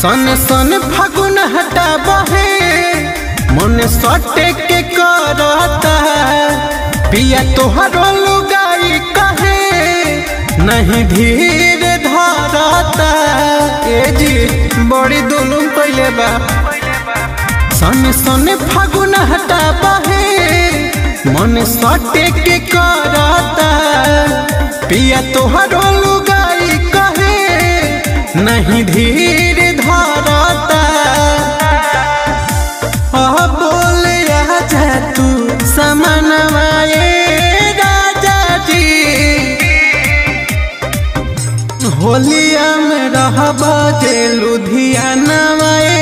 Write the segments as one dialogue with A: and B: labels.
A: सन सन फागुन हटा बहे मन सटे के करता पिया तोहरो नहीं धीर धरता ए जी, बड़ी दुलुम पहले बा। सन सन फागुन हटा बहे। मन सटे के करता पिया तोहरो लुगाई कहे। नहीं धीर धरता आह बोल आजा तू समनवाए होलिया में रहबा जे लुधियानवाए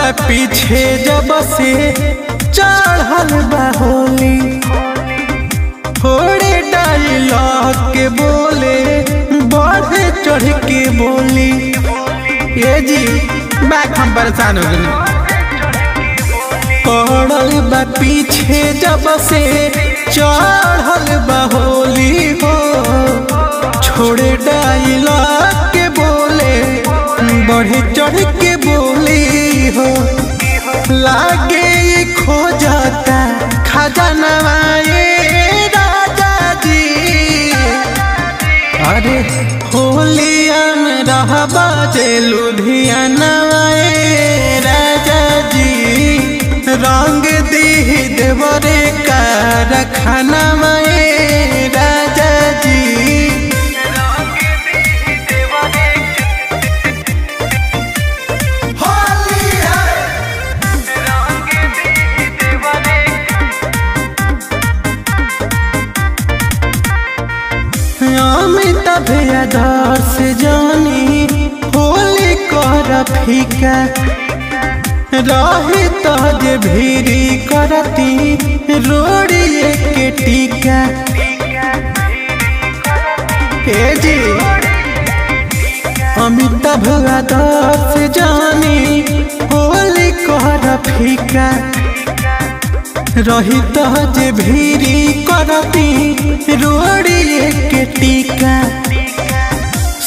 A: बा पीछे जब से चढ़ल बा होली। थोड़े डायलॉग के बोले, बढ़े चढ़ के बोली। ये जी बैक हम परेशान हो गए। पड़ल बा पीछे जब से चढ़ल बा होली हो। छोड़े लागे ये खो जाता खजानवा ये राजा जी। अरे होलिया में रहबा जे लुधियानवा ये राजा जी। रंग दी देवरे का रखनवा अमिताभ यादव से जानी, होली कर फीका रही तो जे भीरी करती, रोड़िए के टीका। ए जी अमिताभ से जानी, होली कर फीका रही तो जे भीरी करती रोड़िए के टीका।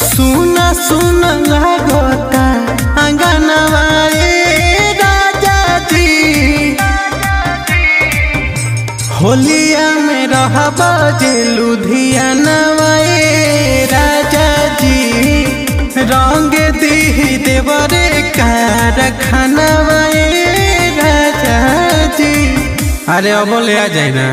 A: सुना सुना लागता अंगनवा राजा जी। होलिया में रहबा जे लुधियानवा ए राजा जी। रंग दी देवरे कारखानवा ए राजा जी अरे अब ले आ जाए ना